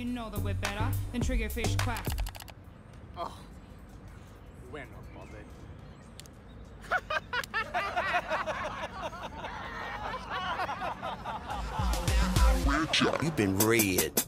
you know that we're better than Triggerfish Quack. Oh, we're not bothered. You've been read.